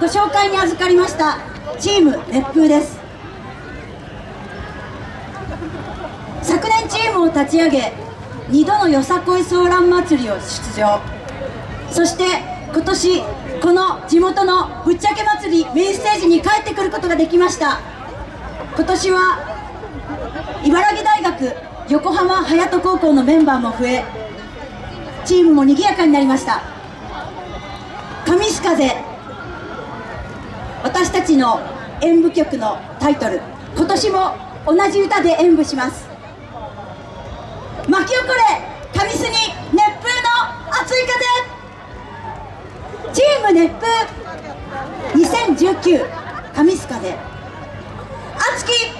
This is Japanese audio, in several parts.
ご紹介に預かりましたチーム熱風です。昨年チームを立ち上げ2度のよさこいソーラン祭りを出場。そして今年この地元のぶっちゃけ祭りメインステージに帰ってくることができました。今年は茨城大学横浜隼人高校のメンバーも増えチームも賑やかになりました。上須風私たちの演舞曲のタイトル。今年も同じ歌で演舞します。巻き起これ上須に熱風の熱い風。チーム熱風。2019上須風熱き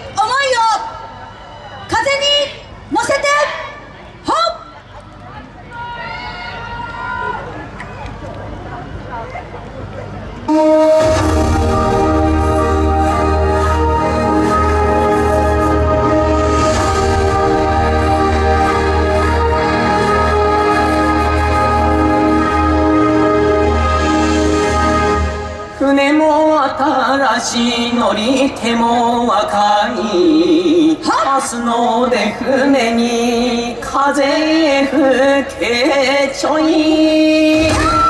いても若い明日の出船に風吹けちょい。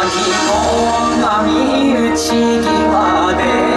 なぎの波打ち際で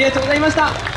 ありがとうございました。